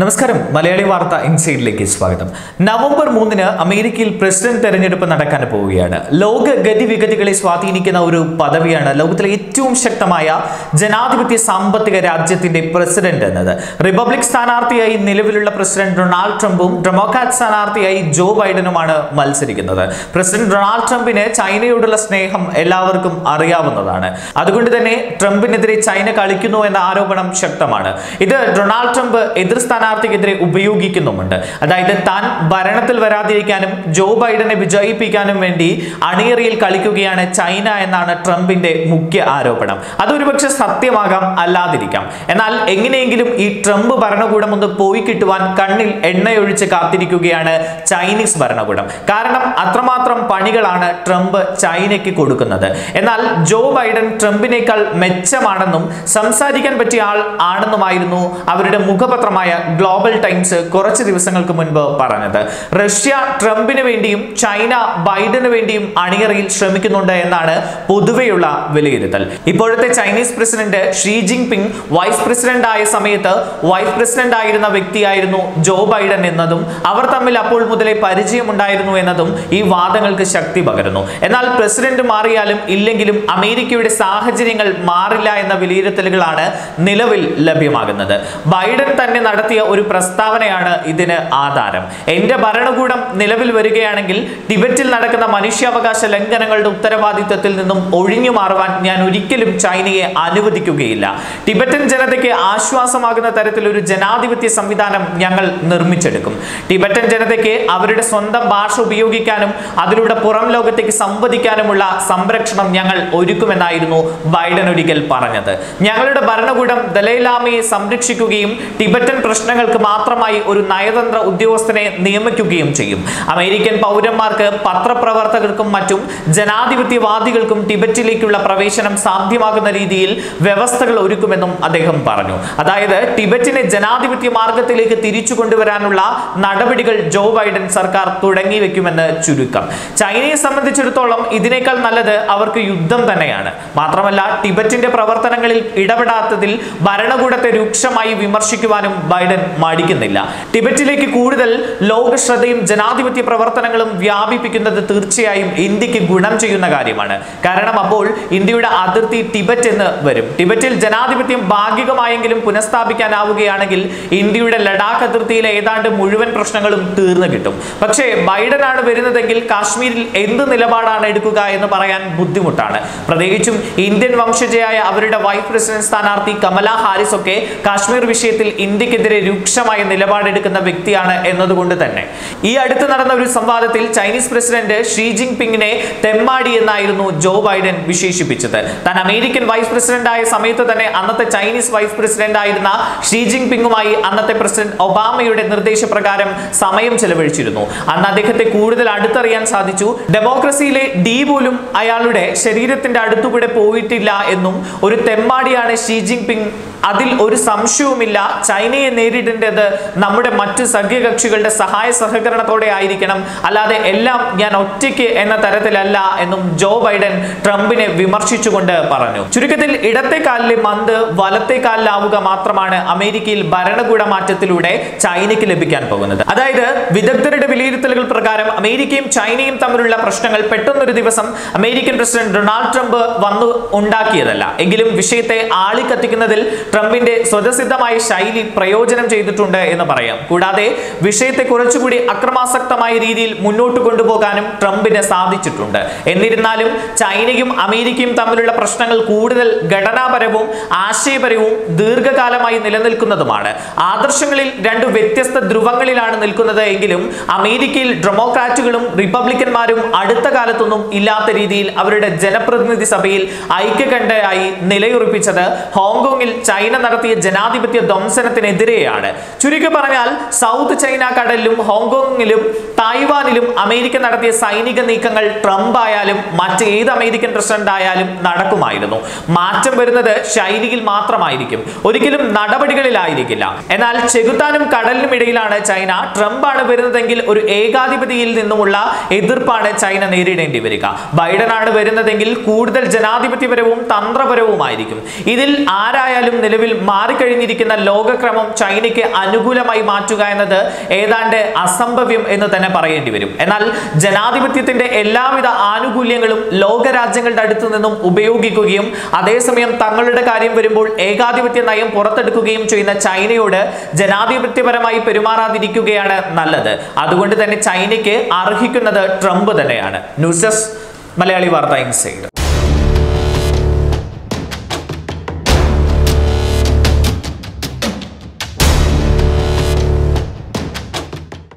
നമസ്കാരം. മലയാളി വാർത്ത ഇൻസൈഡിലേക്ക് സ്വാഗതം. നവംബർ മൂന്നിന് അമേരിക്കയിൽ പ്രസിഡന്റ് തെരഞ്ഞെടുപ്പ് നടക്കാൻ പോവുകയാണ്. ലോക ഗതിവിഗതികളെ സ്വാധീനിക്കുന്ന ഒരു പദവിയാണ് ലോകത്തിലെ ഏറ്റവും ശക്തമായ ജനാധിപത്യ സാമ്പത്തിക രാജ്യത്തിന്റെ പ്രസിഡന്റ് എന്നത്. റിപ്പബ്ലിക് സ്ഥാനാർത്ഥിയായി നിലവിലുള്ള പ്രസിഡന്റ് ഡൊണാൾഡ് ട്രംപും ഡെമോക്രാറ്റ് സ്ഥാനാർത്ഥിയായി ജോ ബൈഡനുമാണ് മത്സരിക്കുന്നത്. പ്രസിഡന്റ് ഡൊണാൾഡ് ട്രംപിന് ചൈനയോടുള്ള സ്നേഹം എല്ലാവർക്കും അറിയാവുന്നതാണ്. അതുകൊണ്ട് തന്നെ ട്രംപിനെതിരെ ചൈന കളിക്കുന്നു എന്ന ആരോപണം ശക്തമാണ്. ഇത് ഡൊണാൾഡ് ട്രംപ് എതിർ സ്ഥാനാർത്ഥിക്കെതിരെ ഉപയോഗിക്കുന്നുമുണ്ട്. അതായത് താൻ ഭരണത്തിൽ വരാതിരിക്കാനും ജോ ബൈഡനെ വിജയിപ്പിക്കാനും വേണ്ടി അണിയറിയിൽ കളിക്കുകയാണ് ചൈന എന്നാണ് ട്രംപിന്റെ മുഖ്യ ആരോപണം. അതൊരുപക്ഷെ സത്യമാകാം അല്ലാതിരിക്കാം. എന്നാൽ എങ്ങനെയെങ്കിലും ഈ ട്രംപ് ഭരണകൂടം ഒന്ന് പോയി കിട്ടുവാൻ കണ്ണിൽ എണ്ണയൊഴിച്ച് കാത്തിരിക്കുകയാണ് ചൈനീസ് ഭരണകൂടം. കാരണം അത്രമാത്രം പണികളാണ് ട്രംപ് ചൈനയ്ക്ക് കൊടുക്കുന്നത്. എന്നാൽ ജോ ബൈഡൻ ട്രംപിനേക്കാൾ മെച്ചമാണെന്നും സംസാരിക്കാൻ പറ്റിയ ആൾ ആണെന്നുമായിരുന്നു അവരുടെ മുഖപത്രമായ ഗ്ലോബൽ ടൈംസ് കുറച്ച് ദിവസങ്ങൾക്ക് മുൻപ് പറഞ്ഞത്. റഷ്യ ട്രംപിന് വേണ്ടിയും ചൈന ബൈഡന് വേണ്ടിയും അണിയറയിൽ ശ്രമിക്കുന്നുണ്ട് എന്നാണ് പൊതുവെയുള്ള വിലയിരുത്തൽ. ഇപ്പോഴത്തെ Chinese president Xi Jinping vice president ആയ സമയത്ത് വൈസ് പ്രസിഡന്റ് ആയിരുന്ന വ്യക്തിയായിരുന്നു ജോ ബൈഡൻ എന്നതും അവർ തമ്മിൽ അപ്പോൾ മുതലേ പരിചയമുണ്ടായിരുന്നു എന്നതും ഈ വാദങ്ങൾക്ക് ശക്തി പകരുന്നു. എന്നാൽ പ്രസിഡന്റ് മാറിയാലും ഇല്ലെങ്കിലും അമേരിക്കയുടെ സാഹചര്യങ്ങൾ മാറില്ല എന്ന വിലയിരുത്തലുകളാണ് നിലവിൽ ലഭ്യമാകുന്നത്. ബൈഡൻ തന്നെ നടത്തിയ ഒരു പ്രസ്താവനയാണ് ഇതിന് ആധാരം. എന്റെ ഭരണകൂടം നിലവിൽ വരികയാണെങ്കിൽ ടിബറ്റിൽ നടക്കുന്ന മനുഷ്യാവകാശ ലംഘനങ്ങളുടെ ഉത്തരവാദിത്വത്തിൽ നിന്നും ഒഴിഞ്ഞു മാറുവാൻ ഞാൻ ഒരിക്കലും ചൈനയെ അനുവദിക്കുകയില്ല. ടിബറ്റൻ ജനതയ്ക്ക് ആശ്വാസമാകുന്ന തരത്തിൽ ഒരു ജനാധിപത്യ സംവിധാനം ഞങ്ങൾ നിർമ്മിച്ചെടുക്കും. ടിബറ്റൻ ജനതയ്ക്ക് അവരുടെ സ്വന്തം ഭാഷ ഉപയോഗിക്കാനും അതിലൂടെ പുറം ലോകത്തേക്ക് സംവദിക്കാനുമുള്ള സംരക്ഷണം ഞങ്ങൾ ഒരുക്കുമെന്നായിരുന്നു ബൈഡൻ ഒരിക്കൽ പറഞ്ഞത്. ഞങ്ങളുടെ ഭരണകൂടം ദലൈലാമയെ സംരക്ഷിക്കുകയും ടിബറ്റൻ പ്രശ്നങ്ങൾക്ക് മാത്രമായി ഒരു നയതന്ത്ര ഉദ്യോഗസ്ഥനെ നിയമിക്കുകയും ചെയ്യും. അമേരിക്കൻ പൗരന്മാർക്ക് പത്രപ്രവർത്തകർക്കും മറ്റും ജനാധിപത്യവാദികൾക്കും ടിബറ്റിലേക്കുള്ള പ്രവേശനം സാധ്യമാകുന്ന രീതിയിൽ വ്യവസ്ഥകൾ ഒരുക്കുമെന്നും അദ്ദേഹം പറഞ്ഞു. അതായത് ടിബറ്റിനെ ജനാധിപത്യ മാർഗത്തിലേക്ക് തിരിച്ചു കൊണ്ടുവരാനുള്ള നടപടികൾ ജോ ബൈഡൻ സർക്കാർ തുടങ്ങി വെക്കുമെന്ന് ചുരുക്കം. ചൈനയെ സംബന്ധിച്ചിടത്തോളം ഇതിനേക്കാൾ നല്ലത് അവർക്ക് യുദ്ധം തന്നെയാണ്. മാത്രമല്ല ടിബറ്റിന്റെ പ്രവർത്തനങ്ങളിൽ ഇടപെടാത്തതിൽ ഭരണകൂടത്തെ രൂക്ഷമായി വിമർശിക്കുവാനും ബൈഡൻ മടിക്കുന്നില്ല. ടിബറ്റിലേക്ക് കൂടുതൽ ലോക ശ്രദ്ധയും ജനാധിപത്യ പ്രവർത്തനങ്ങളും വ്യാപിപ്പിക്കുന്നത് തീർച്ചയായും ഇന്ത്യയ്ക്ക് ഗുണം ചെയ്യുന്ന കാര്യമാണ്. കാരണം അപ്പോൾ ഇന്ത്യയുടെ അതിർത്തി ടിബറ്റ് എന്ന് വരും. ടിബറ്റിൽ ജനാധിപത്യം ഭാഗികമായെങ്കിലും പുനഃസ്ഥാപിക്കാനാവുകയാണെങ്കിൽ ഇന്ത്യയുടെ ലഡാക്ക് അതിർത്തിയിലെ ഏതാണ്ട് മുഴുവൻ പ്രശ്നങ്ങളും തീർന്നു കിട്ടും. പക്ഷേ ബൈഡനാണ് വരുന്നതെങ്കിൽ കാശ്മീരിൽ എന്ത് നിലപാടാണ് എടുക്കുക എന്ന് പറയാൻ ബുദ്ധിമുട്ടാണ്. പ്രത്യേകിച്ചും ഇന്ത്യൻ വംശജയായ അവരുടെ വൈസ് പ്രസിഡന്റ് സ്ഥാനാർത്ഥി കമല ഹാരിസ് ഒക്കെ കാശ്മീർ വിഷയത്തിൽ ഇന്ത്യക്കെതിരെ രൂക്ഷമായ നിലപാടെടുക്കുന്ന വ്യക്തിയാണ് എന്നതുകൊണ്ട് തന്നെ. ഈ അടുത്ത് നടന്ന ഒരു സംവാദത്തിൽ ചൈനീസ് പ്രസിഡന്റ് ഷീ ജിങ് പിങ്ങിനെ തെമ്മാടി എന്നായിരുന്നു ജോ ബൈഡൻ വിശേഷിപ്പിച്ചത്. താൻ അമേരിക്കൻ വൈസ് പ്രസിഡന്റ് ആയ സമയത്ത് തന്നെ അന്നത്തെ ചൈനീസ് വൈസ് പ്രസിഡന്റ് ആയിരുന്ന ഷീ ജിങ് പിങ്ങുമായി അന്നത്തെ പ്രസിഡന്റ് ഒബാമയുടെ നിർദ്ദേശപ്രകാരം സമയം ചെലവഴിച്ചിരുന്നു. അന്ന് അദ്ദേഹത്തെ കൂടുതൽ അടുത്തറിയാൻ സാധിച്ചു. ഡെമോക്രസിയിലെ ഡി പോലും അയാളുടെ ശരീരത്തിന്റെ അടുത്തുകൂടെ പോയിട്ടില്ല എന്നും ഒരു തെമ്മാടിയാണ് ഷീ ജിങ് പിങ് അതിൽ ഒരു സംശയവുമില്ല. ചൈനയെ നേരിടേണ്ടത് നമ്മുടെ മറ്റു സഖ്യകക്ഷികളുടെ സഹായ സഹകരണത്തോടെ ആയിരിക്കണം. അല്ലാതെ എല്ലാം ഞാൻ ഒറ്റയ്ക്ക് എന്ന തരത്തിലല്ല എന്നും ജോ ബൈഡൻ ട്രംപിനെ വിമർശിച്ചുകൊണ്ട് പറഞ്ഞു. ചുരുക്കത്തിൽ ഇടത്തെ കാലിലെ മന്ത് വലത്തെ കാലിലാവുക മാത്രമാണ് അമേരിക്കയിൽ ഭരണകൂട മാറ്റത്തിലൂടെ ചൈനയ്ക്ക് ലഭിക്കാൻ പോകുന്നത്. അതായത് വിദഗ്ധരുടെ വിലയിരുത്തലുകൾ പ്രകാരം അമേരിക്കയും ചൈനയും തമ്മിലുള്ള പ്രശ്നങ്ങൾ പെട്ടെന്നൊരു ദിവസം അമേരിക്കൻ പ്രസിഡന്റ് ഡൊണാൾഡ് ട്രംപ് വന്നു ഉണ്ടാക്കിയതല്ല. എങ്കിലും വിഷയത്തെ ആളിക്കത്തിക്കുന്നതിൽ ട്രംപിന്റെ സ്വതസിദ്ധമായ ശൈലി പ്രയോജനം ചെയ്തിട്ടുണ്ട് എന്ന് പറയാം. കൂടാതെ വിഷയത്തെ കുറച്ചുകൂടി അക്രമാസക്തമായ രീതിയിൽ മുന്നോട്ട് കൊണ്ടുപോകാനും ട്രംപിന് സാധിച്ചിട്ടുണ്ട്. എന്നിരുന്നാലും ചൈനയും അമേരിക്കയും തമ്മിലുള്ള പ്രശ്നങ്ങൾ കൂടുതൽ ഘടനാപരവും ആശയപരവും ദീർഘകാലമായി നിലനിൽക്കുന്നതുമാണ്. ആദർശങ്ങളിൽ രണ്ട് വ്യത്യസ്ത ധ്രുവങ്ങളിലാണ് നിൽക്കുന്നത് എങ്കിലും അമേരിക്കയിൽ ഡെമോക്രാറ്റുകളും റിപ്പബ്ലിക്കന്മാരും അടുത്ത കാലത്തൊന്നും ഇല്ലാത്ത രീതിയിൽ അവരുടെ ജനപ്രതിനിധി സഭയിൽ ഐക്യകണ്ഠയായി നിലയുറപ്പിച്ചത് ഹോങ്കോങ്ങിൽ ചൈന നടത്തിയ ജനാധിപത്യ ധ്വംസനത്തിനെതിരെയാണ്. ചുരുക്കി പറഞ്ഞാൽ സൗത്ത് ചൈന കടലിലും ഹോങ്കോങ്ങിലും തായ്വാനിലും അമേരിക്ക നടത്തിയ സൈനിക നീക്കങ്ങൾ ട്രംപ് ആയാലും മറ്റേത് അമേരിക്കൻ പ്രസിഡന്റ് ആയാലും നടക്കുമായിരുന്നു. മാറ്റം വരുന്നത് ശൈലിയിൽ മാത്രമായിരിക്കും. ഒരിക്കലും നടപടികളിലായിരിക്കില്ല. എന്നാൽ ചെകുത്താനും കടലിനും ഇടയിലാണ് ചൈന. ട്രംപ് ആണ് വരുന്നതെങ്കിൽ ഒരു ഏകാധിപതിയിൽ നിന്നുമുള്ള എതിർപ്പാണ് ചൈന നേരിടേണ്ടി വരിക. ബൈഡൻ ആണ് വരുന്നതെങ്കിൽ കൂടുതൽ ജനാധിപത്യപരവും തന്ത്രപരവുമായിരിക്കും. ഇതിൽ ആരായാലും നിലവിൽ മാറിക്കഴിഞ്ഞിരിക്കുന്ന ലോകക്രമം ചൈനയ്ക്ക് അനുകൂലമായി മാറ്റുക എന്നത് ഏതാണ്ട് അസംഭവ്യം എന്ന് തന്നെ പറയേണ്ടി വരും. എന്നാൽ ജനാധിപത്യത്തിന്റെ എല്ലാവിധ ആനുകൂല്യങ്ങളും ലോകരാജ്യങ്ങളുടെ അടുത്തു നിന്നും ഉപയോഗിക്കുകയും അതേസമയം തങ്ങളുടെ കാര്യം വരുമ്പോൾ ഏകാധിപത്യ നയം പുറത്തെടുക്കുകയും ചെയ്യുന്ന ചൈനയോട് ജനാധിപത്യപരമായി പെരുമാറാതിരിക്കുകയാണ് നല്ലത്. അതുകൊണ്ട് തന്നെ ചൈനയ്ക്ക് അർഹിക്കുന്നത് ട്രംപ് തന്നെയാണ്. ന്യൂസ് ഡെസ്ക് മലയാളി വാർത്ത ഇൻസൈഡ്.